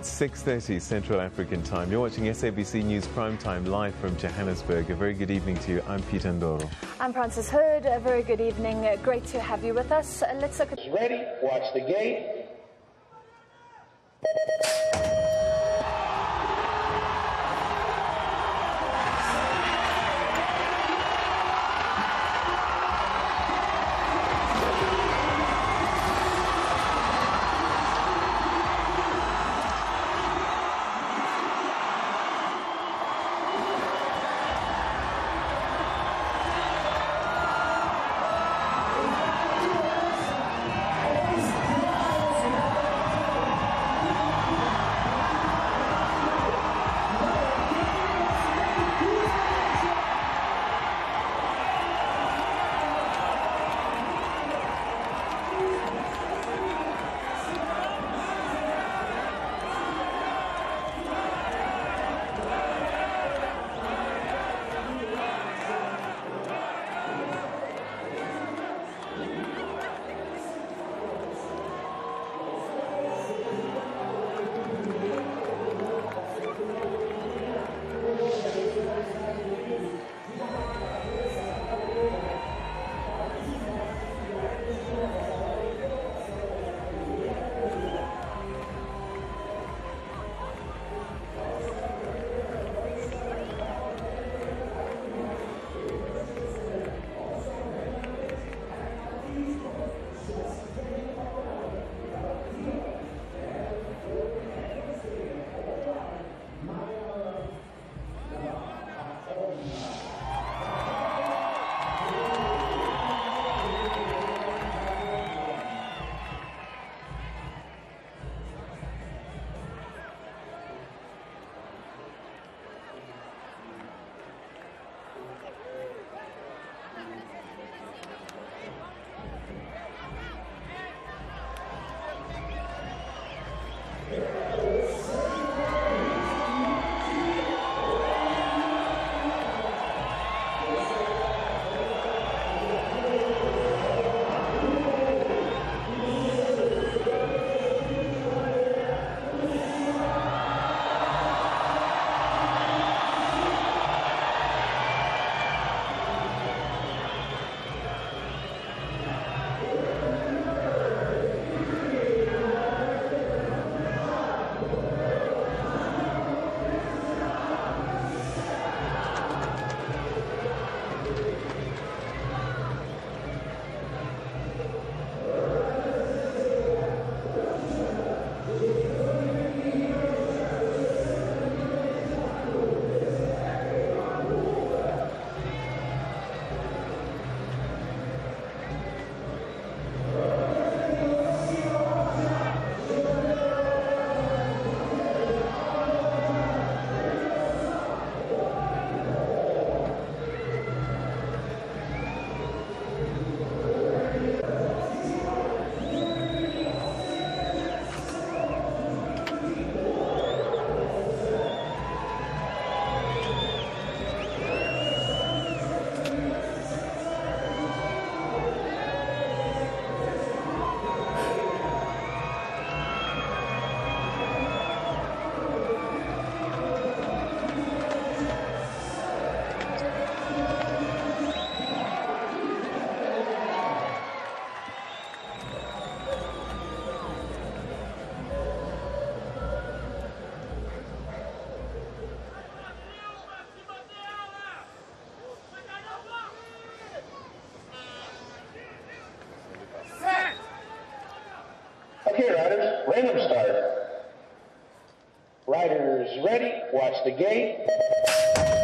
It's 6.30 Central African time. You're watching SABC News Prime Time live from Johannesburg. A very good evening to you. I'm Peter Ndoro. I'm Francis Hood. A very good evening. Great to have you with us. Uh, Let's look at Ready? Watch the gate. Okay, riders, random start. Riders ready? Watch the gate.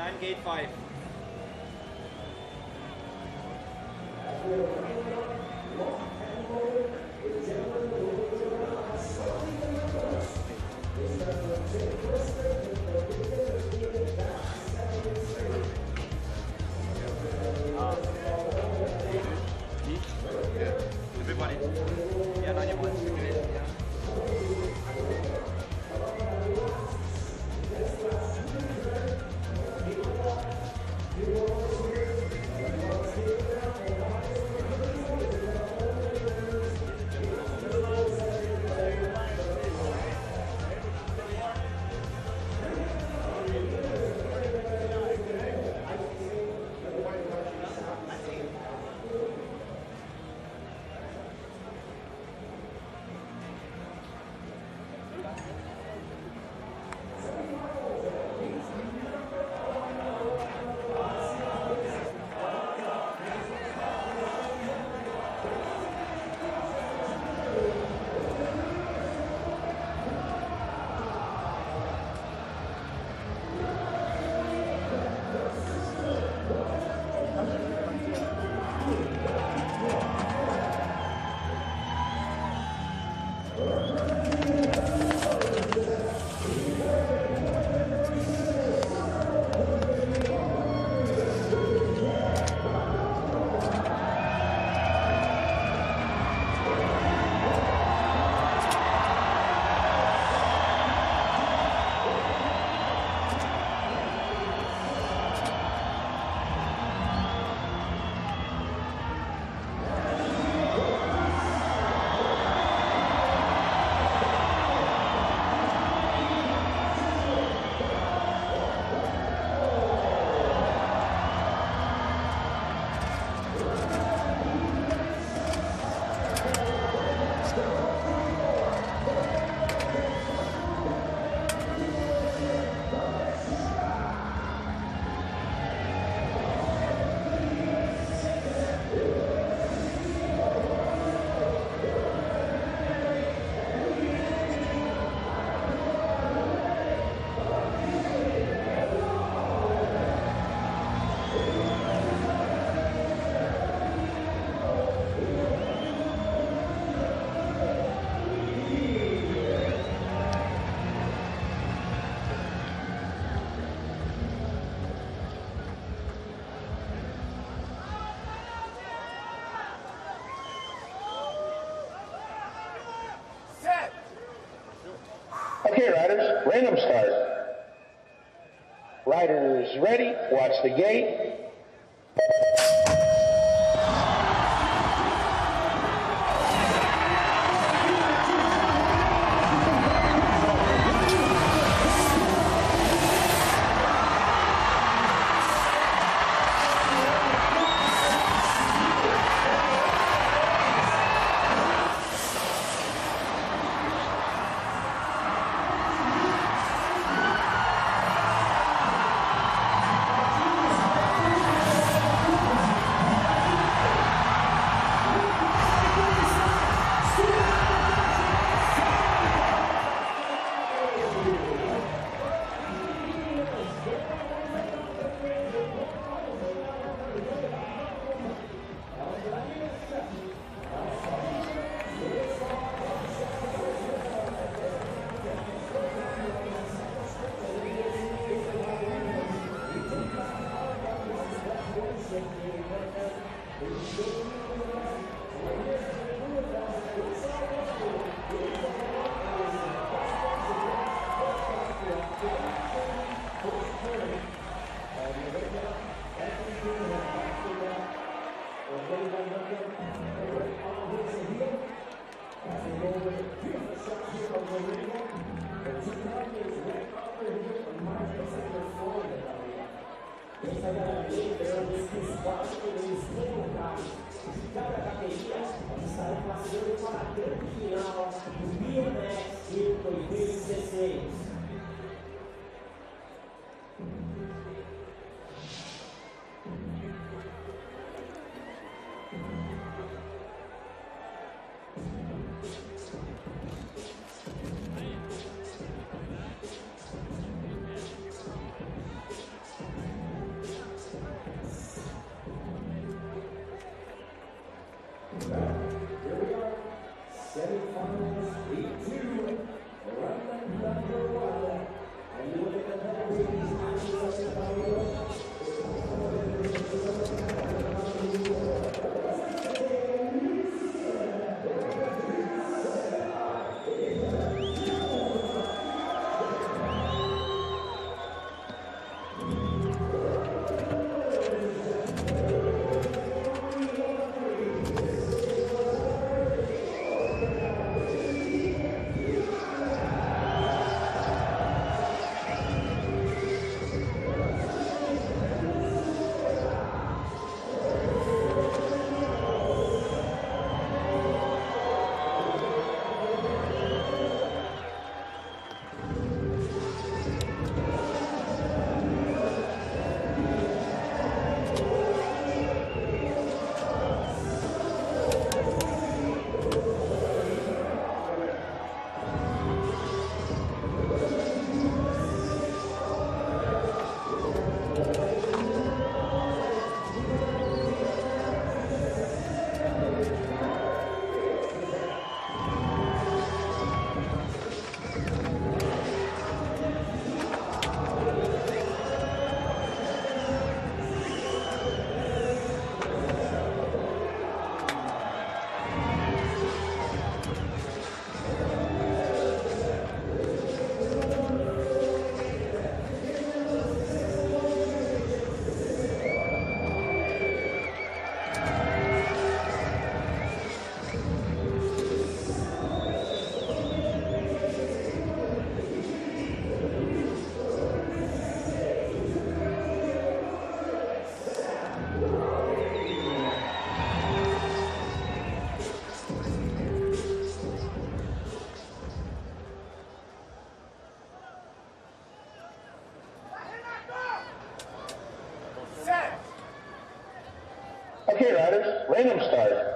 9, gate 5. Ready, watch the gate. Riders, random start.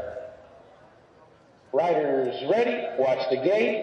Riders ready, watch the gate.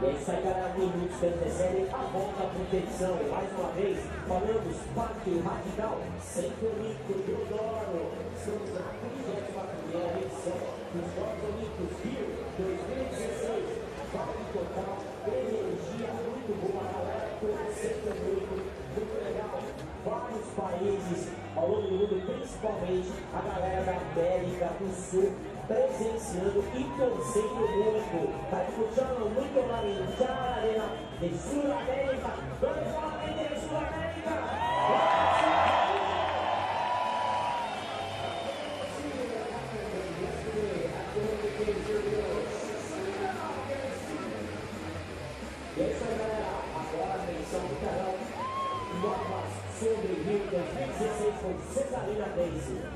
E aí sai galera do Minuto 77 a volta à proteção. Mais uma vez, falamos Parque Radical, Centro Olímpico do Doro. Estamos na 34 edição dos Jogos Olímpicos Rio 2016. Parque total, energia muito boa, galera. Conceito muito, muito legal. Vários países ao longo do mundo, principalmente a galera da América do Sul presenciando e torcendo tá muito para escutando muito la hinchada arena de Sudamérica. ¡Vamos é a la gente canal novas sobre Rio 2016 com Cesarina Daisy.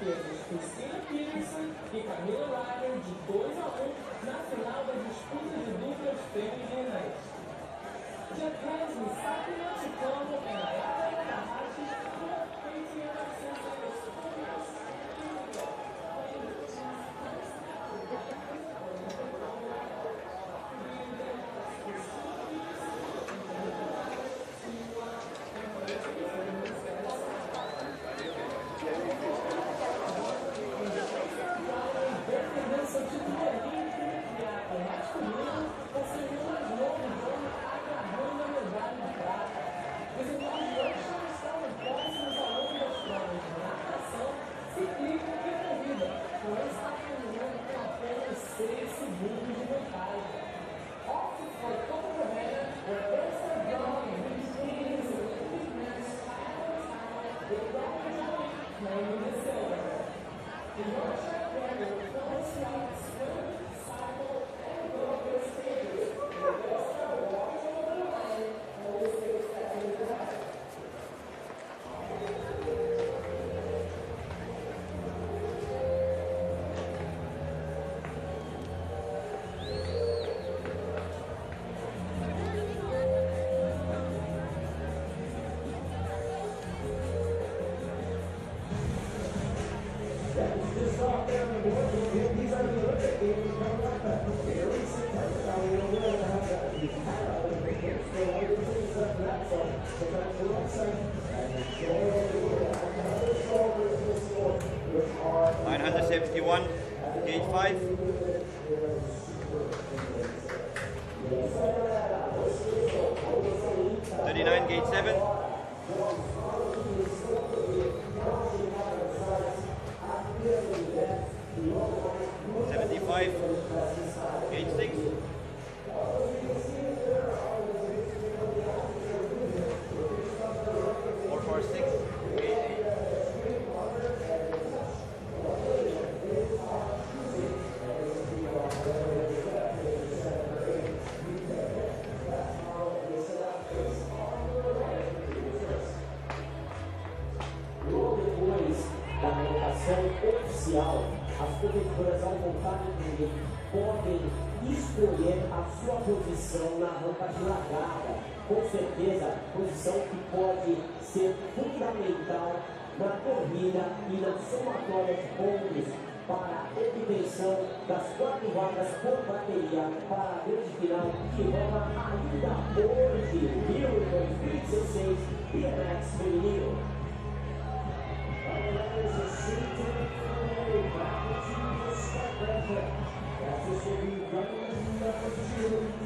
defesas Cristina Peterson e Camila Lager de 2 a 1 na final da disputa de duplas femininas. De atrás, no é 971, gate 5. Thirty-nine, gate seven. Seventy-five, gate six. Tá parte largada, com certeza, posição que pode ser fundamental na corrida e na somatória de pontos para a obtenção das quatro vagas por bateria para a grande final que rola ainda hoje, Rio 2016, BMX Feminino. That's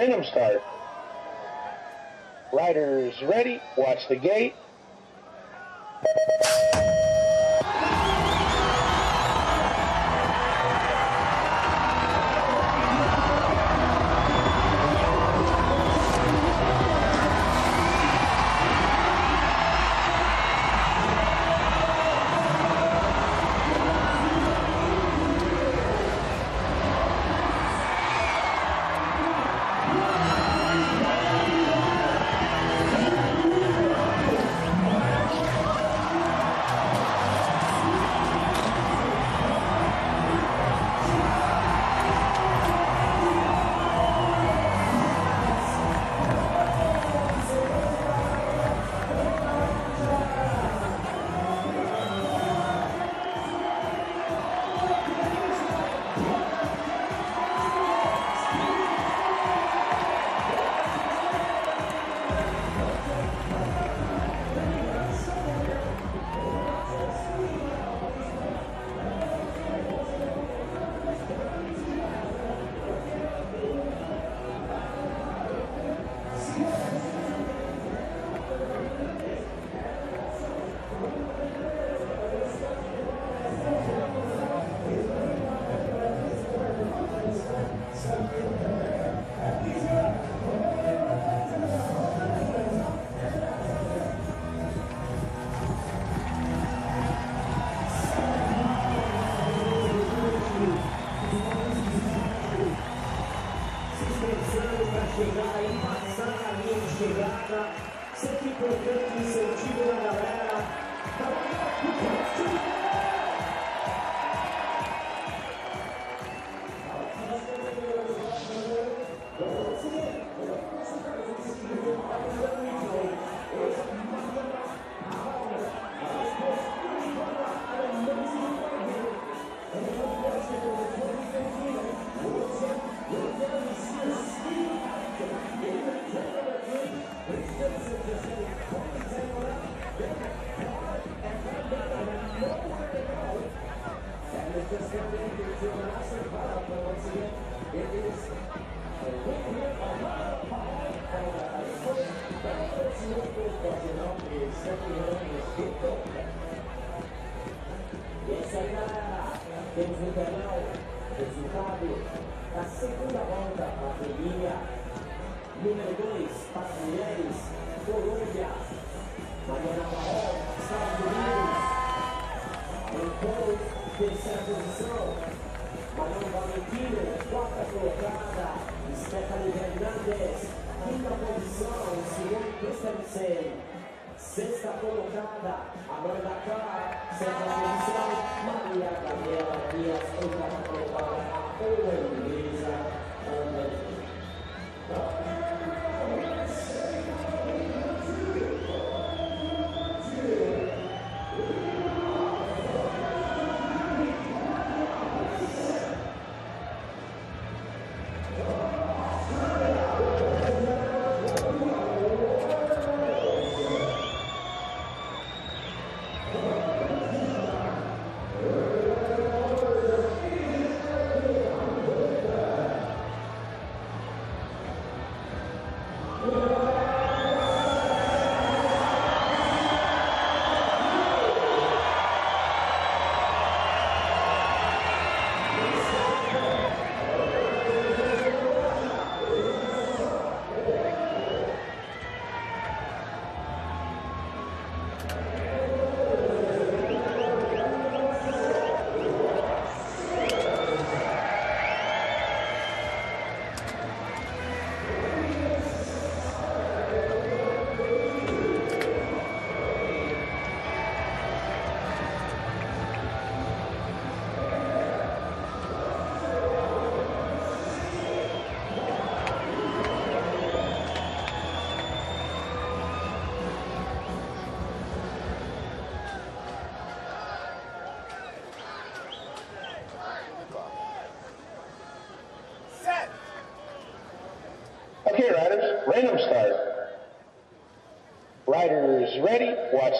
riders, random start. Riders ready, watch the gate.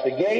the gate.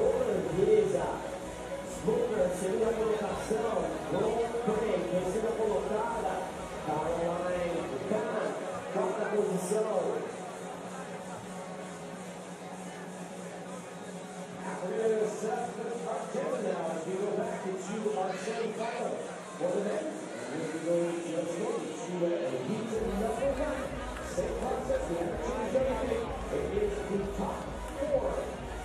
Organiza. Booker, segunda colocação. Longplay, terceira colocada. Caroline Khan, quarta posição. After seven Artemidov, we go back to our semifinal. For the men, we go just to a heat number one. Same concept. we have changed. It is the top four.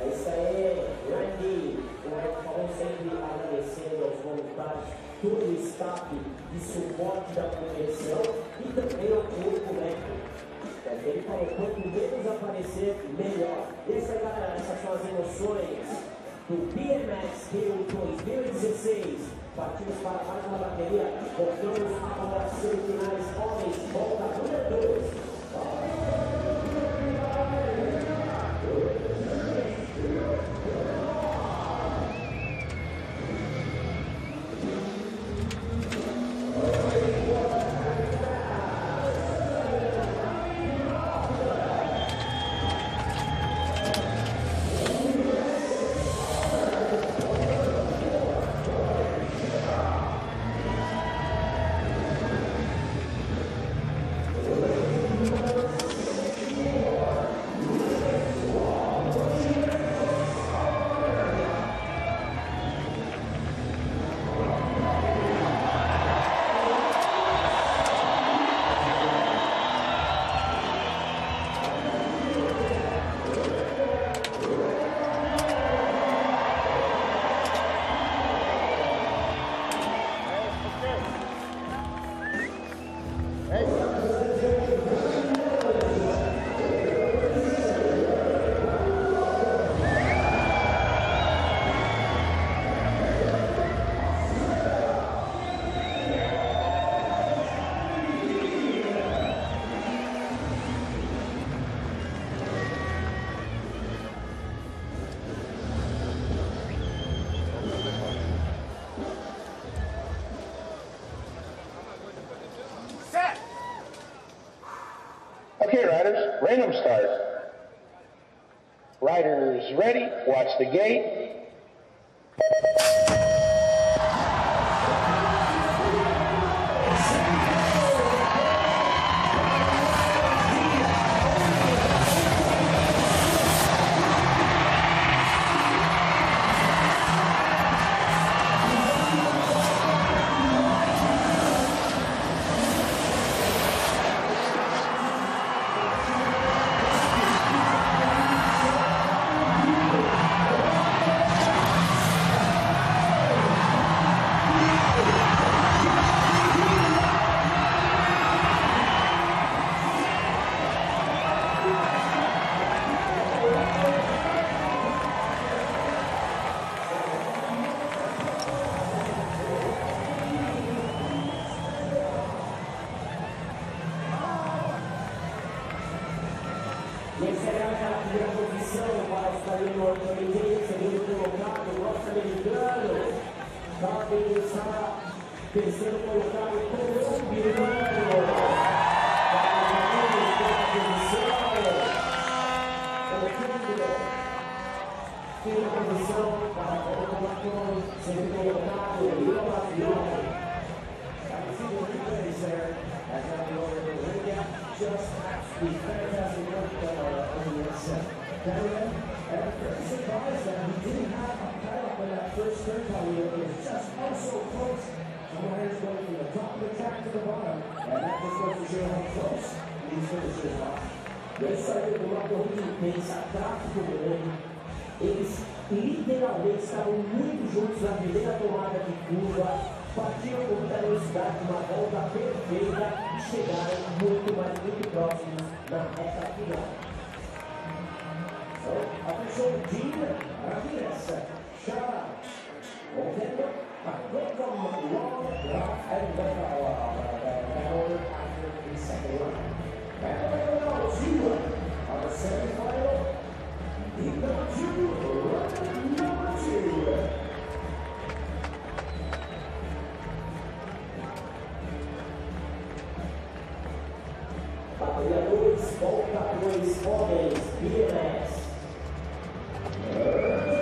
É isso aí, Randy. O Recall sempre agradecendo aos voluntários, todo o staff de suporte da convenção e também ao médico. Ele falou, quanto menos aparecer, melhor. Isso aí, galera, essas as emoções do BMX Rio 2016. Partimos para mais uma bateria. Voltamos agora às semifinais homens. Volta número 2. Random start. Riders ready, watch the gate. terceiro colocado colombiano Tem a posição para o campeão, sempre colocado, Lula Bavião. E chegaram muito, mas muito próximos na reta final. Official Gene Ramirez, shout out. Movendo a welcome long rough and better order after the second round. And now, Zero, our semifinal, number two, round number two. Batalhadores, volta dois homens. Okay,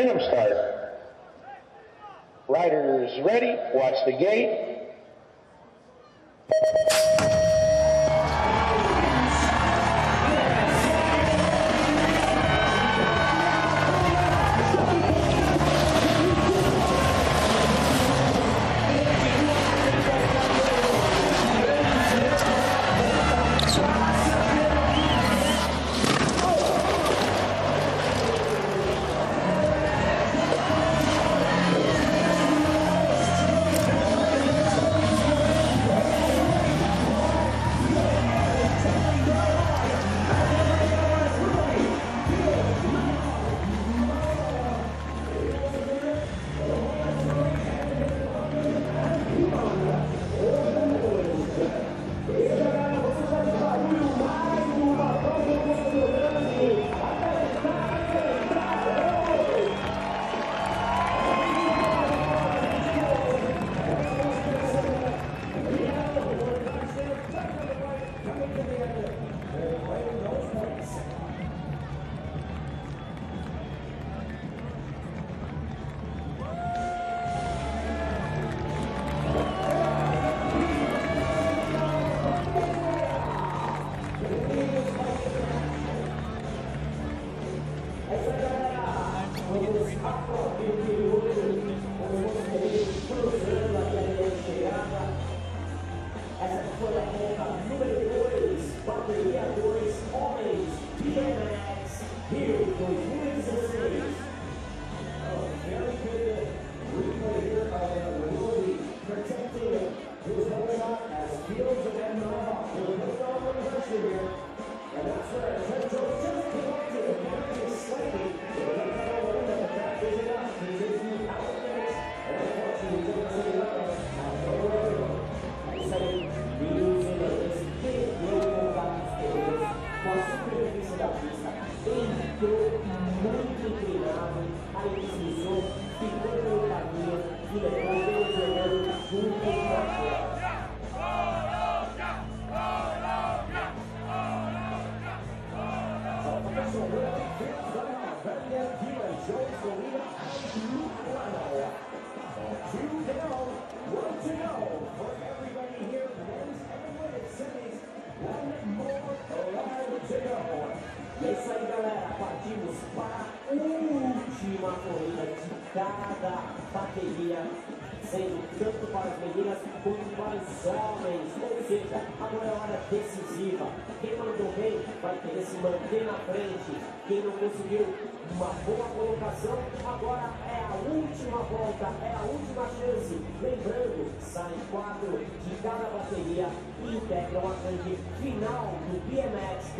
riders, start. Riders ready, watch the gate.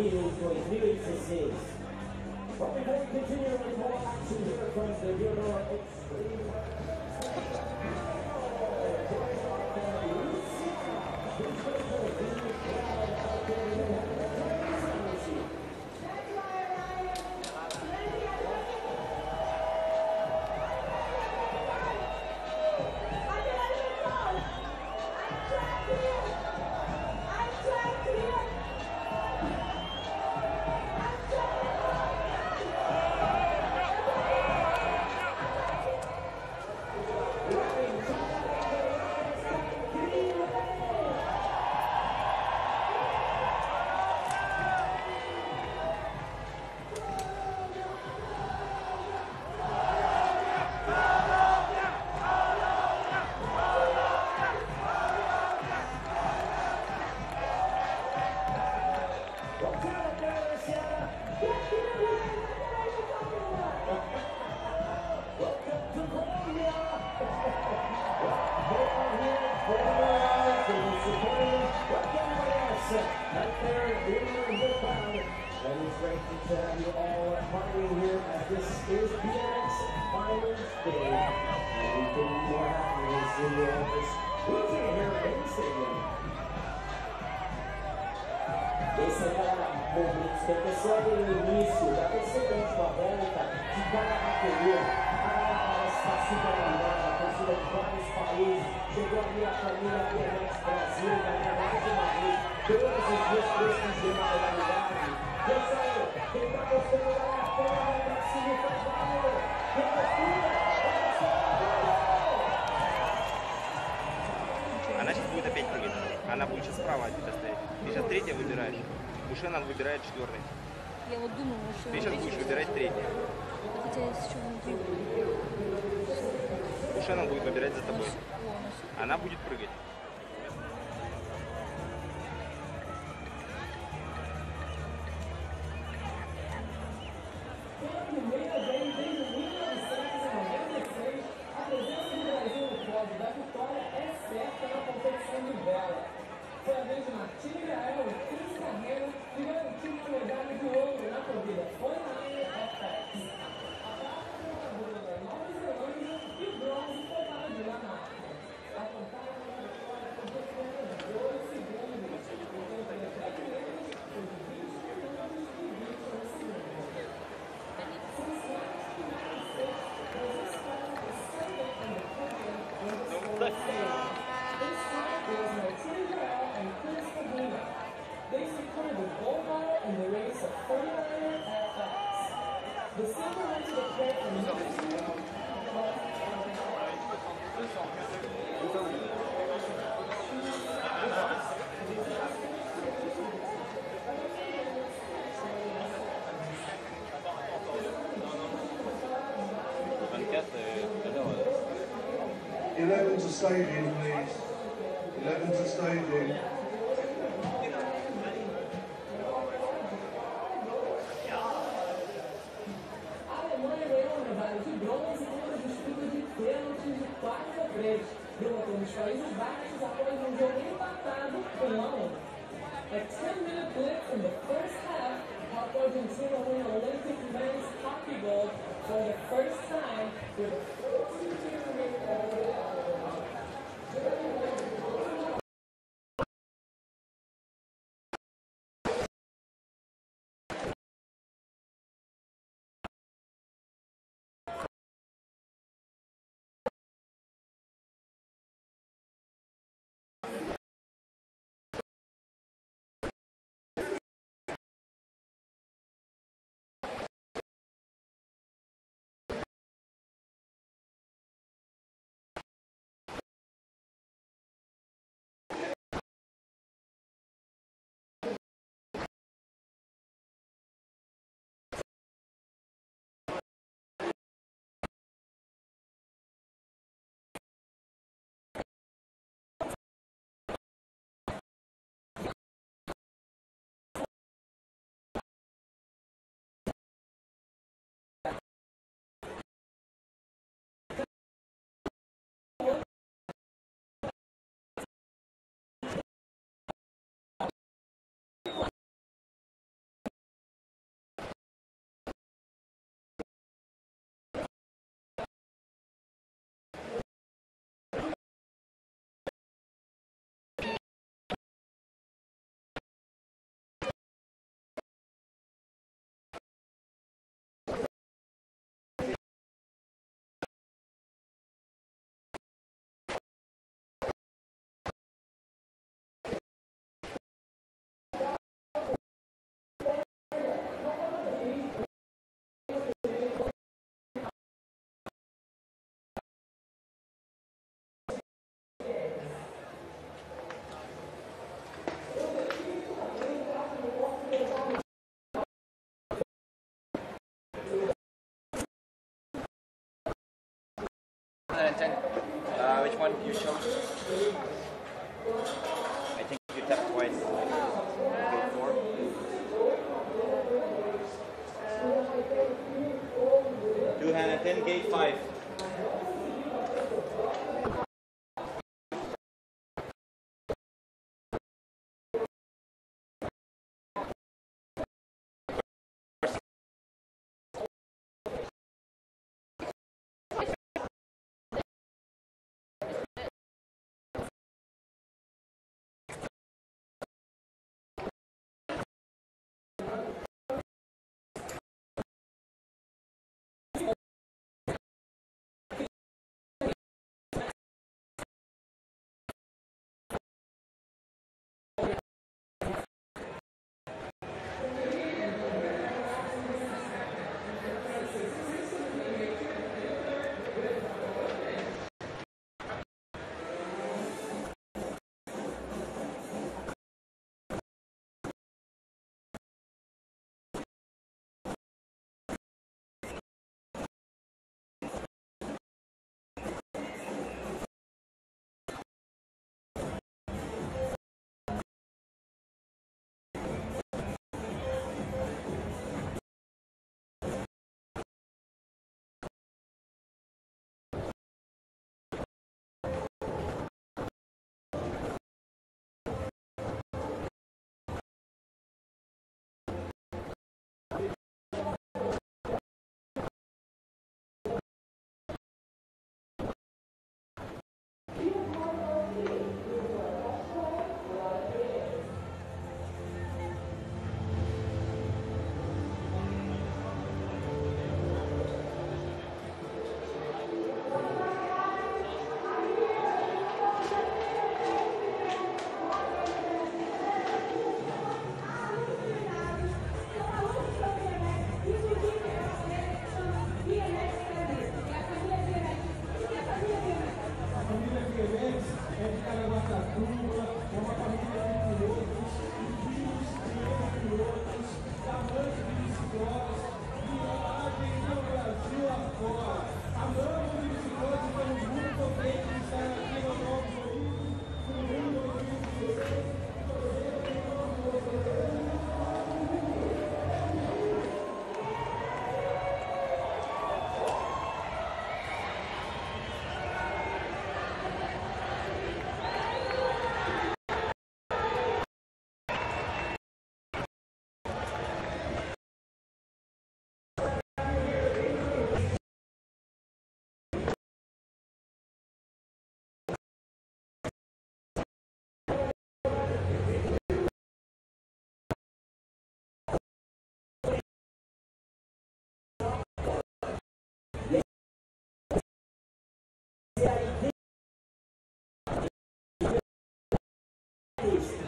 feeding to a before we continue with more action here from the Gilmore Extreme. exciting. 110. Uh, which one you chose? I think you tapped twice. Gate 4. Two hundred ten. gate 5. Peace.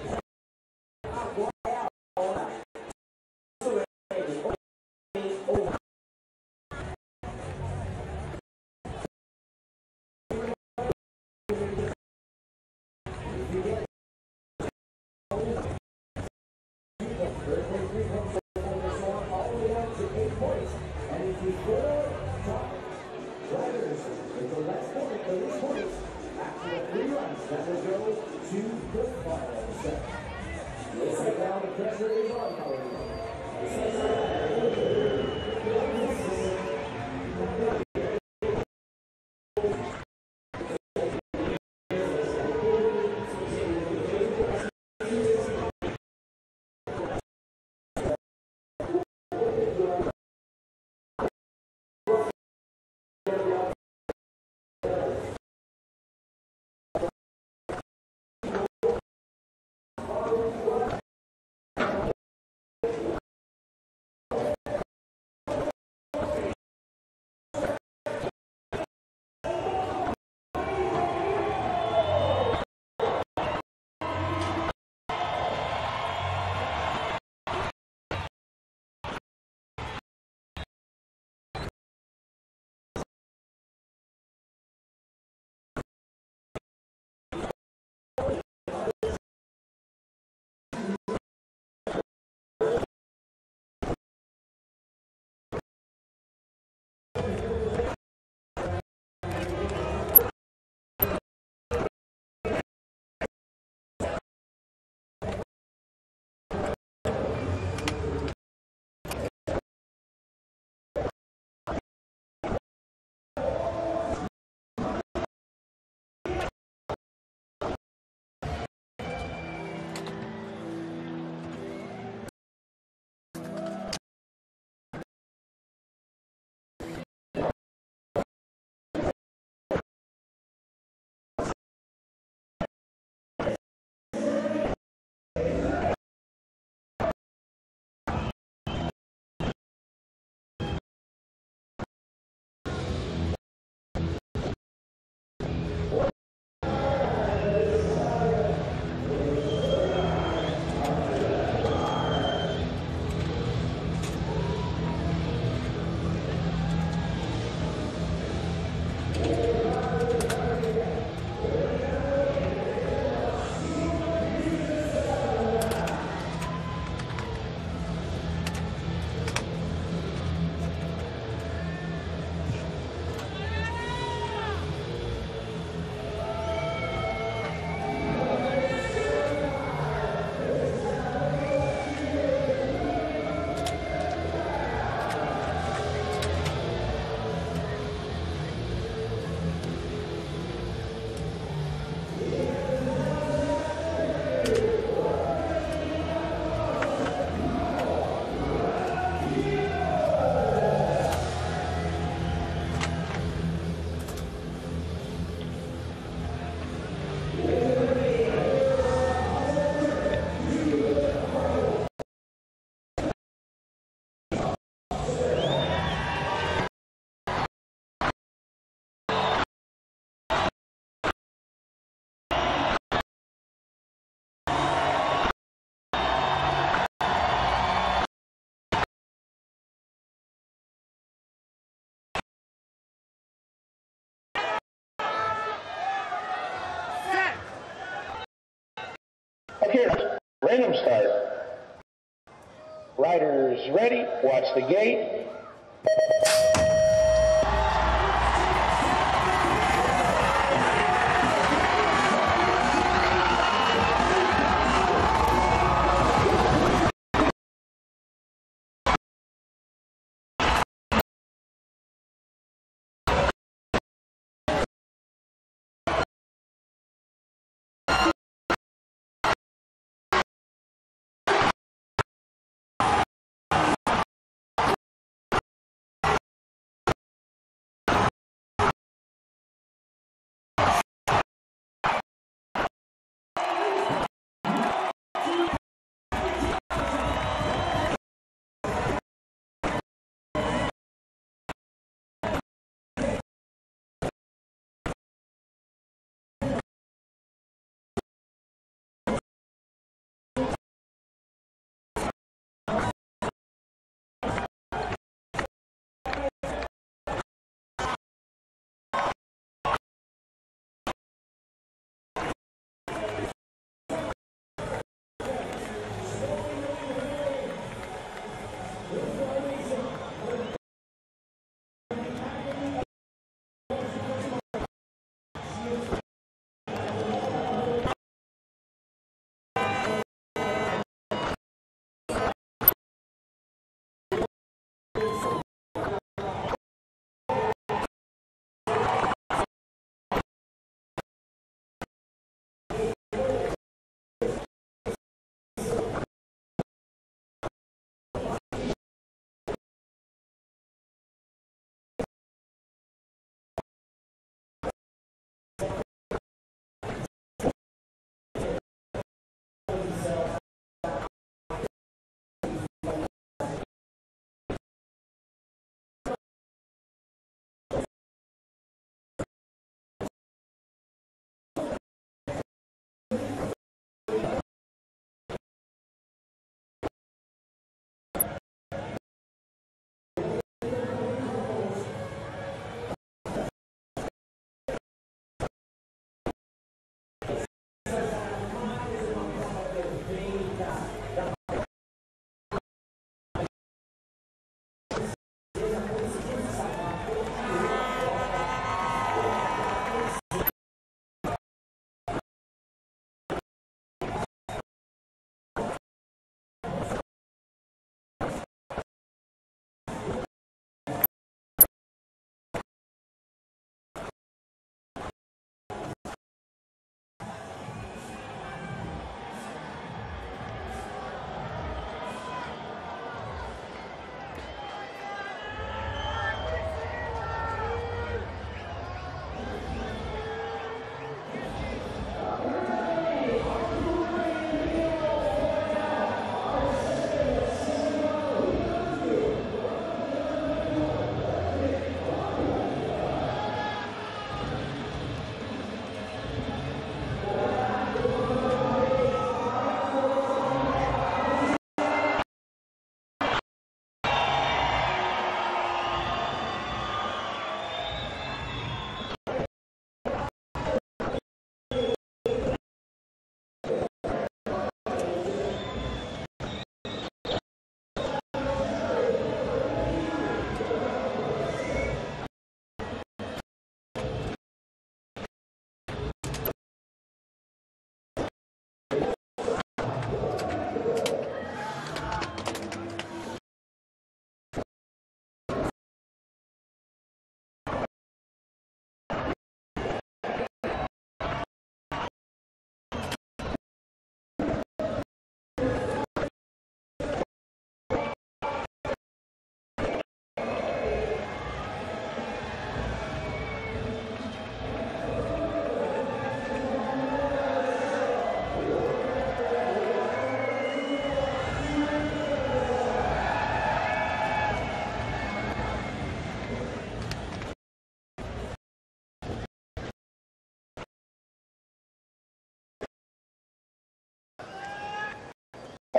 random start. Riders ready, watch the gate.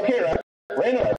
up here. Raina,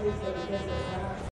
Jesus, the presence.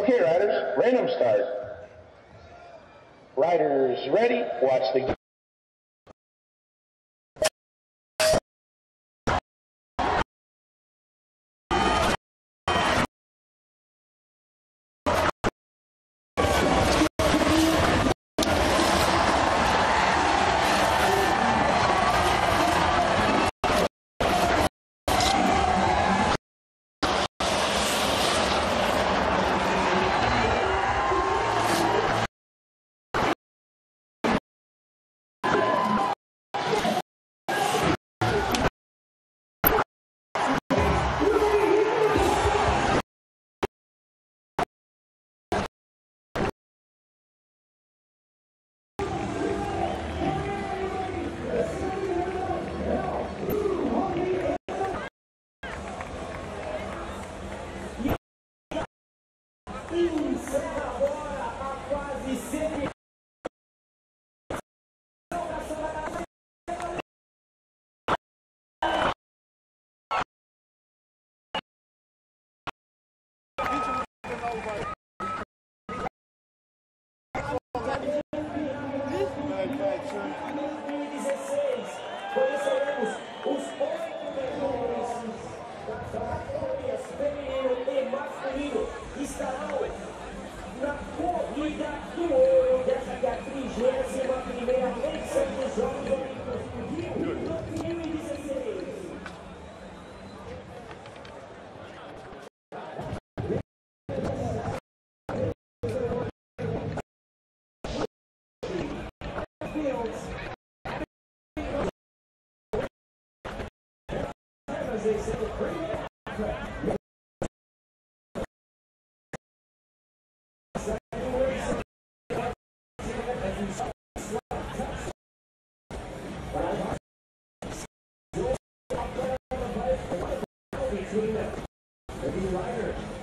Okay, riders, random start. Riders ready, watch the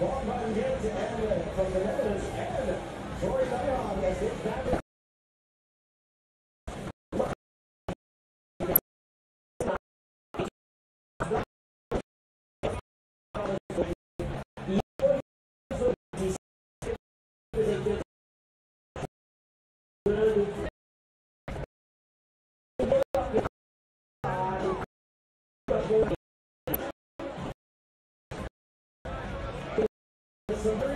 And from the Netherlands and it back. Thank you. Estamos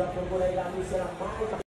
a procurar ir à missa mais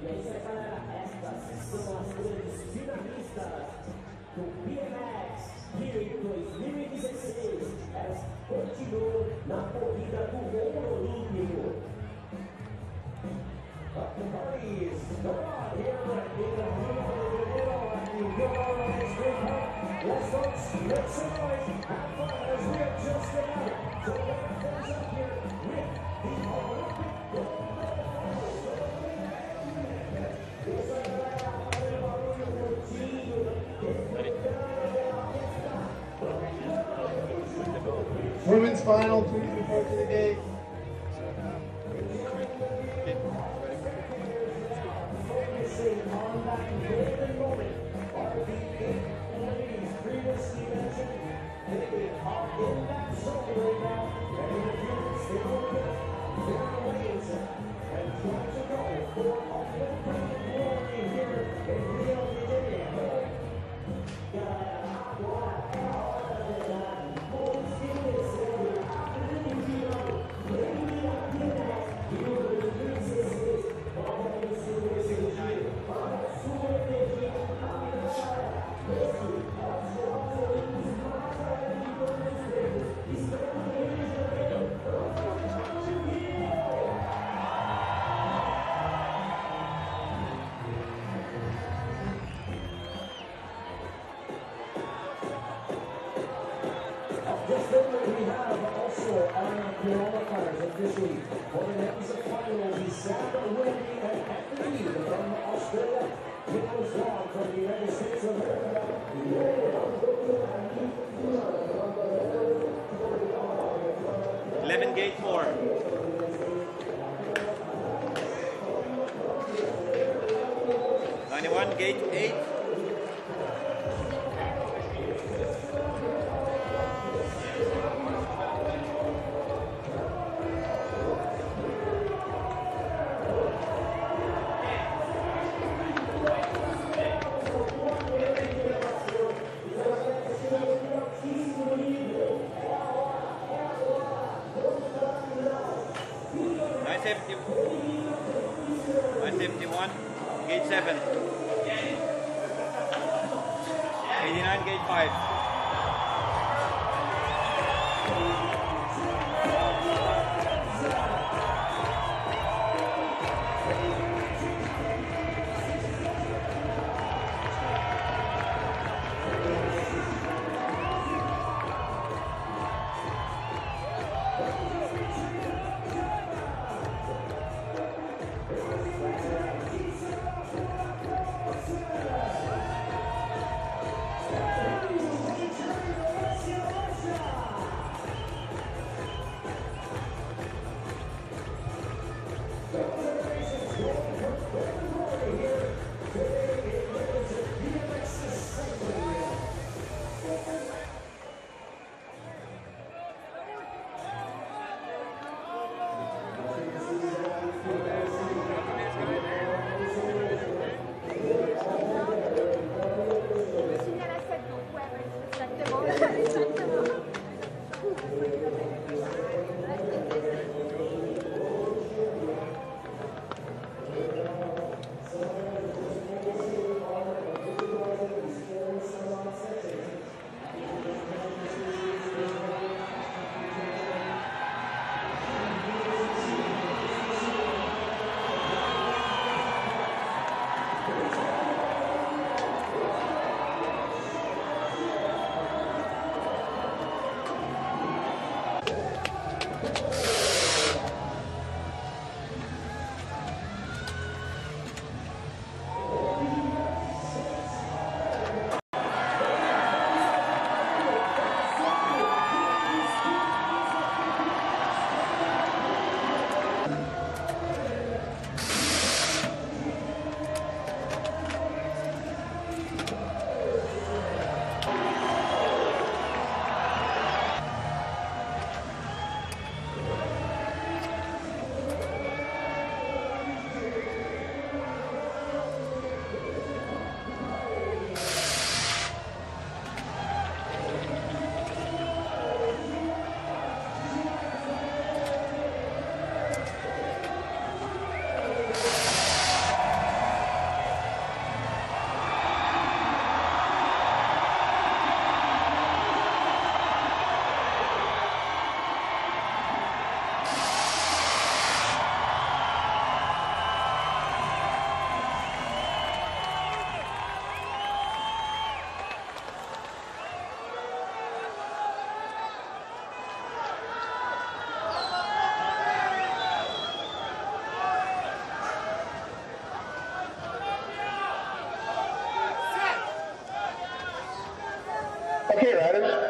E é isso aí, galera. Estas são as grandes finalistas do BMX Rio 2016. Elas continuam na corrida do ouro olímpico. Go here in the Rio de Janeiro. Let's noise, have fun as we are just about women's final, three to the game.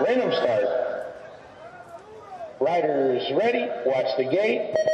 Random start. Riders ready, watch the gate.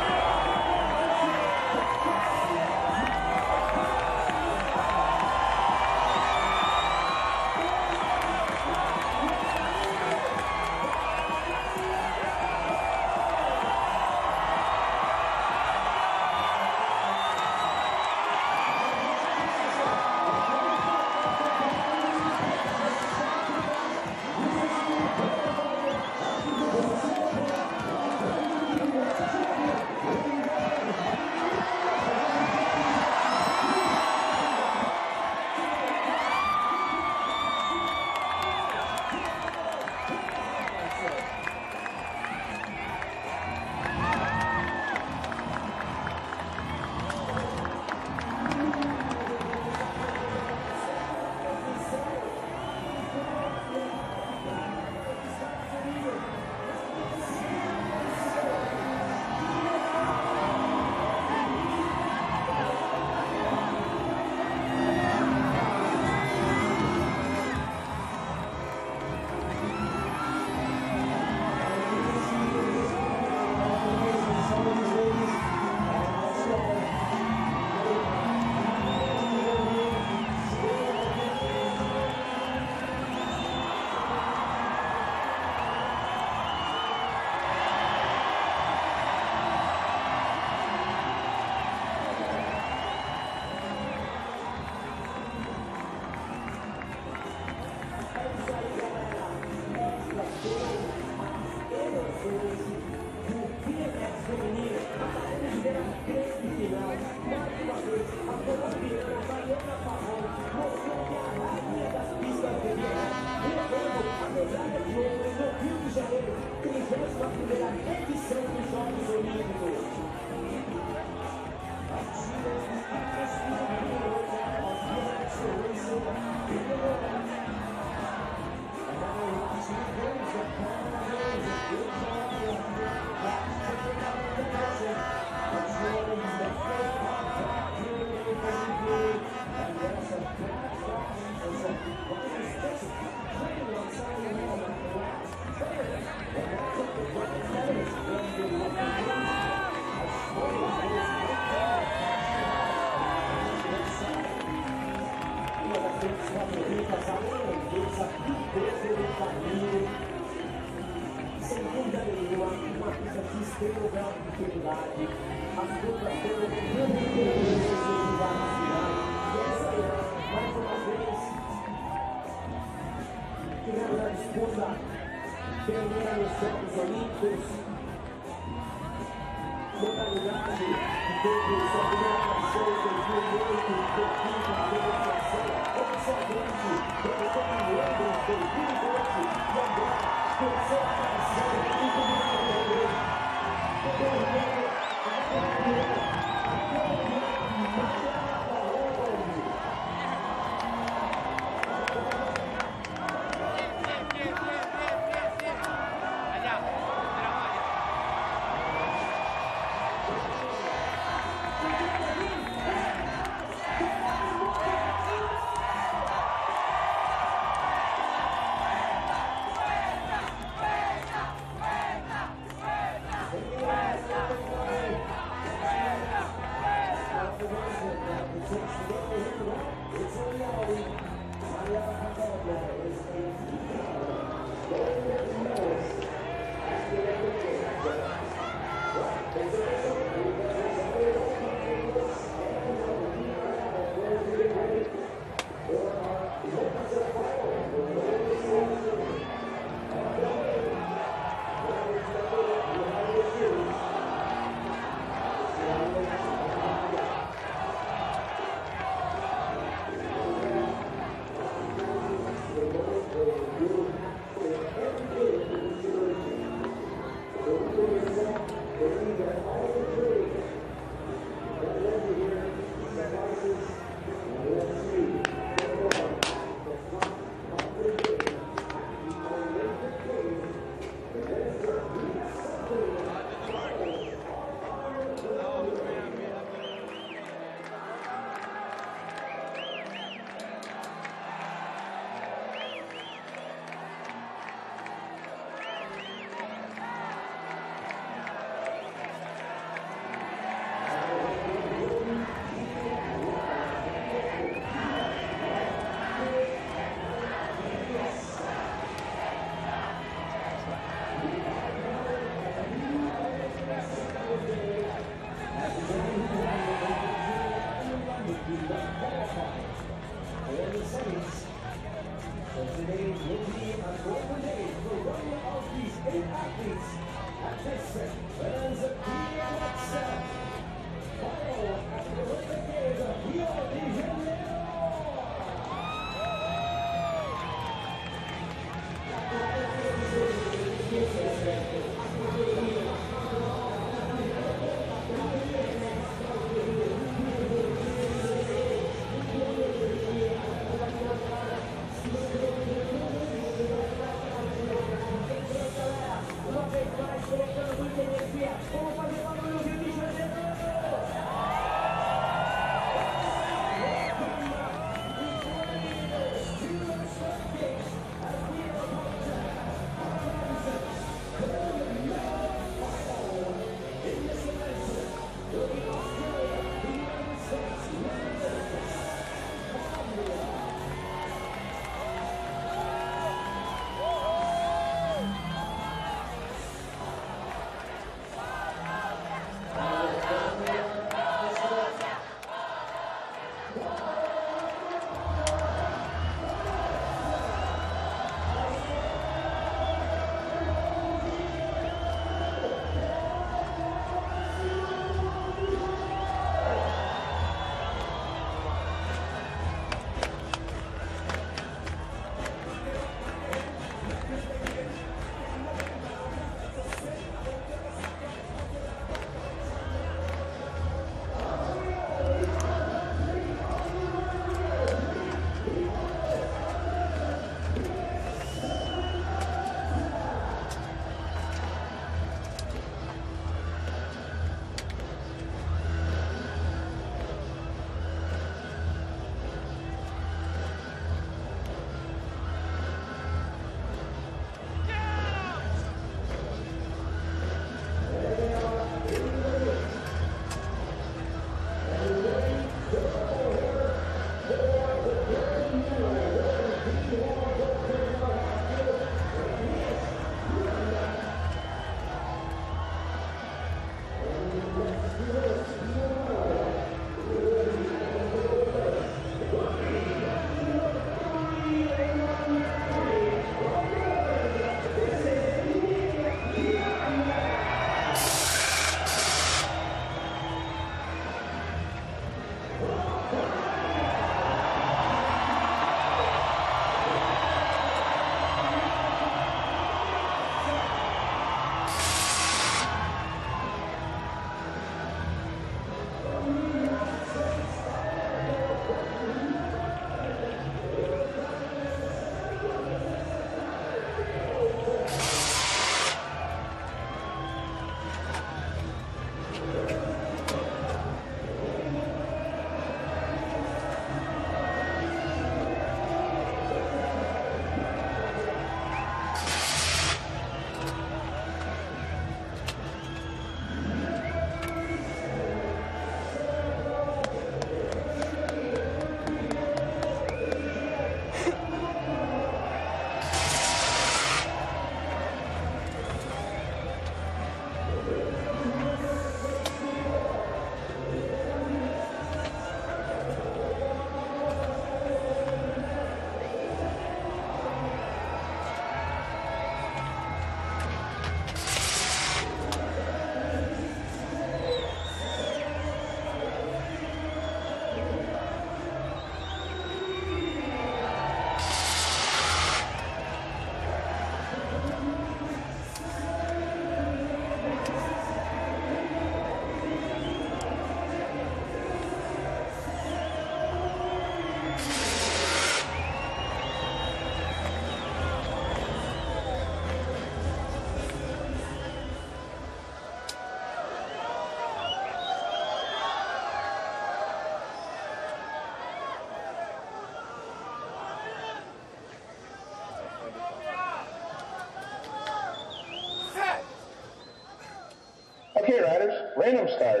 Random start.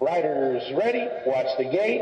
Riders ready, watch the gate.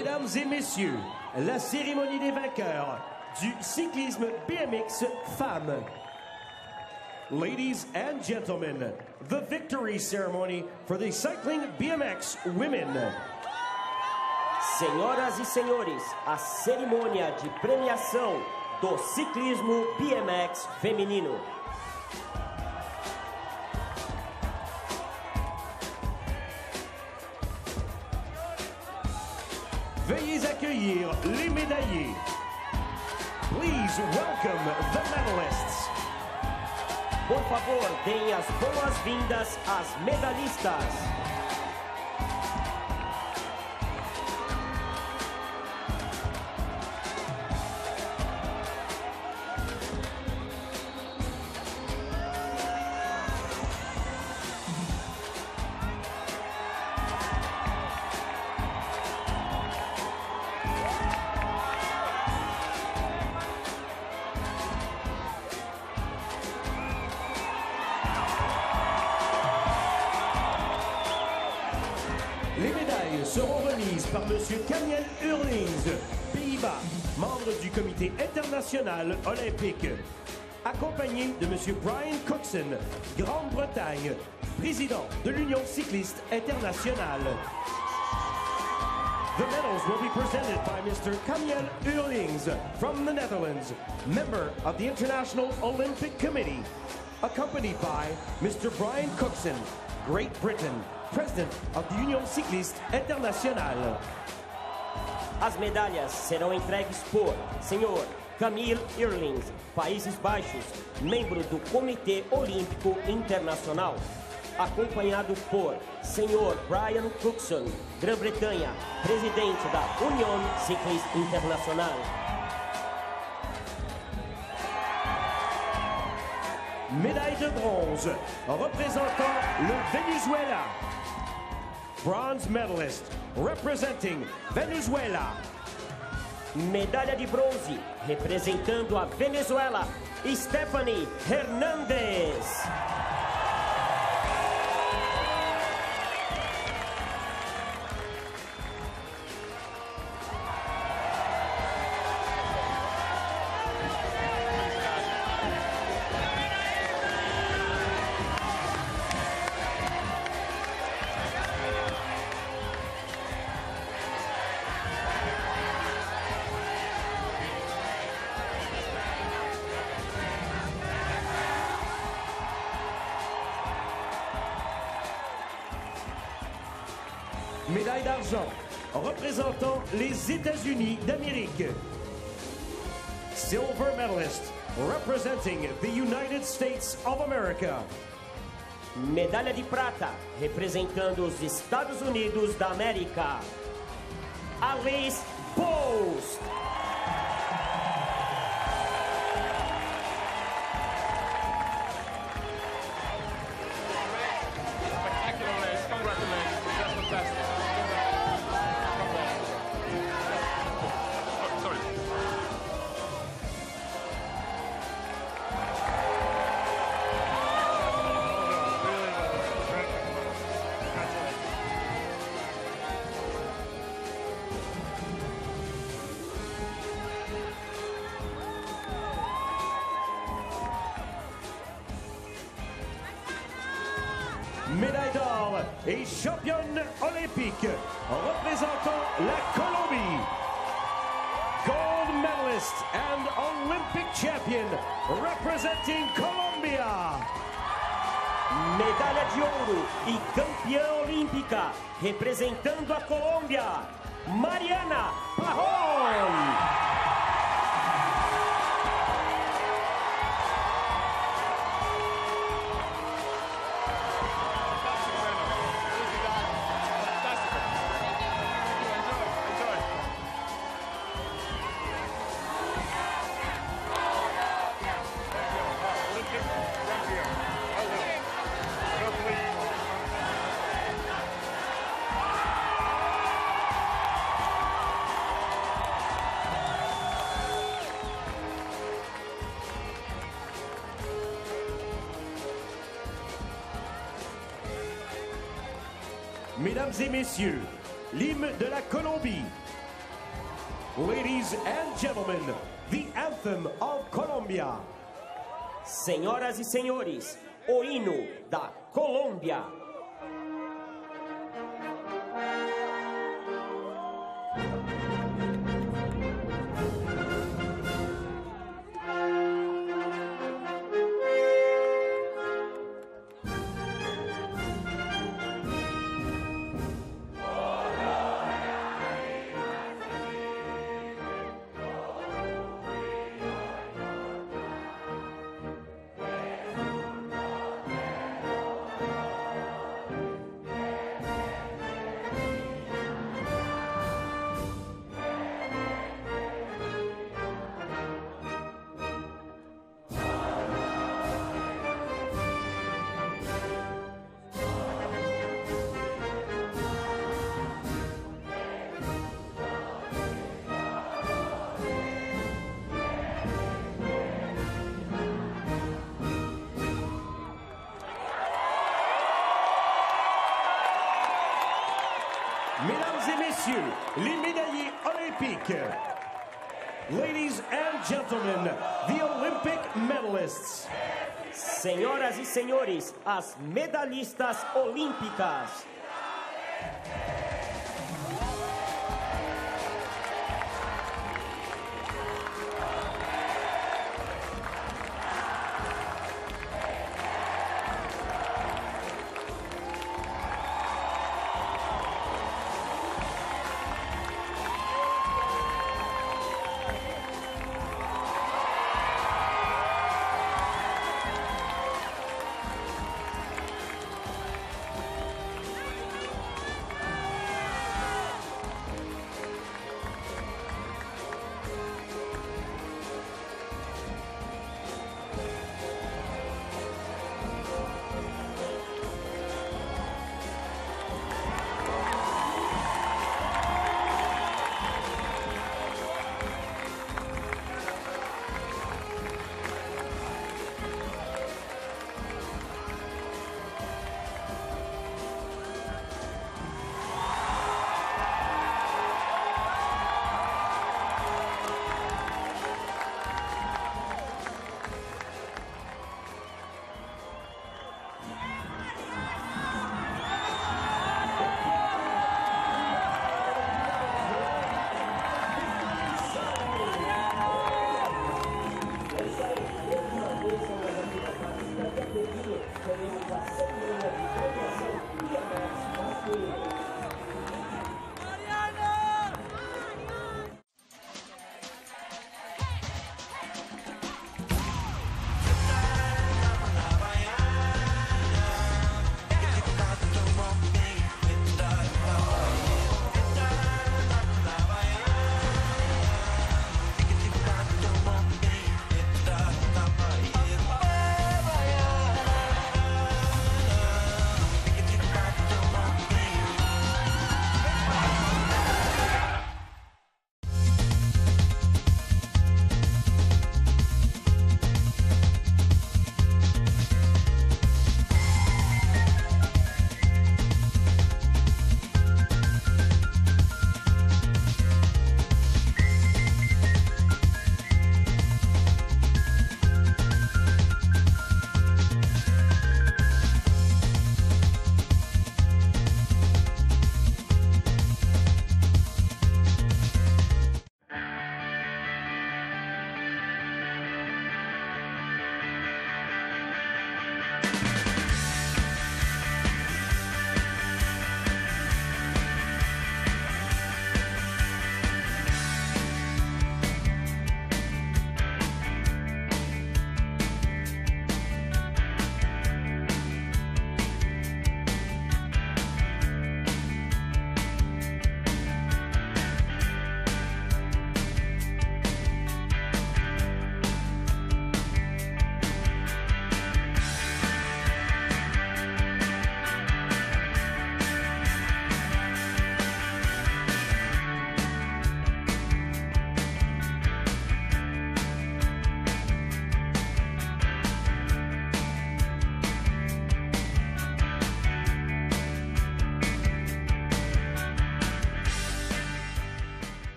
Mesdames et messieurs, la cérémonie des vainqueurs du cyclisme BMX femmes. Ladies and gentlemen, the victory ceremony for the cycling BMX women. Senhoras e senhores, a cerimônia de premiação do ciclismo BMX feminino. The medalists. Por favor, deem as boas-vindas às medalhistas. Par M. Kamiel Hurlings, Pays-Bas, membre du comité international olympique, accompagné de M. Brian Coxon, Grande-Bretagne, président de l'Union cycliste internationale. The medals will be presented by Mr. Kamiel Hurlings from the Netherlands, member of the International Olympic Committee, accompanied by Mr. Brian Cookson, Great Britain, president of the Union Cycliste Internationale. As medalhas serão entregues por Sr. Camille Irlings, Países Baixos, membro do Comitê Olímpico Internacional, acompanhado por Sr. Brian Cookson, Grã-Bretanha, presidente da Union Cycliste Internacional. Médaille de bronze représentant le Venezuela. Bronze medalist representing Venezuela. Medalha de bronze representando a Venezuela, Stephanie Hernandez. Représentant les États-Unis d'Amérique. Silver medalist representing the United States of America. Medalha de prata representando os Estados Unidos da América. Alice Post. Mesdames et messieurs, l'hymne de la Colombie. Ladies and gentlemen, the anthem of Colombia. Senhoras e senhores, o hino da Colômbia. Ladies and gentlemen, the Olympic medalists. Senhoras e senhores, as medalhistas olímpicas.